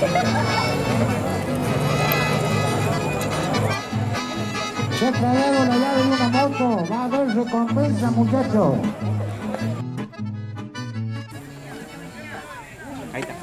Se trajeron la llave de una moto, va a haber recompensa muchachos. Ahí está.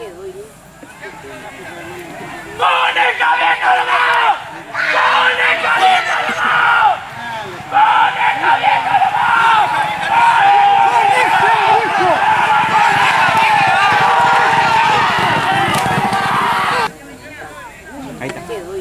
Ahí está. ¡Mónica